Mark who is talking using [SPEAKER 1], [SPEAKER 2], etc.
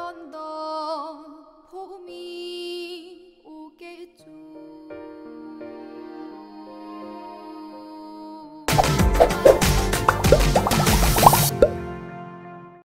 [SPEAKER 1] 번 더 봄이 오겠죠.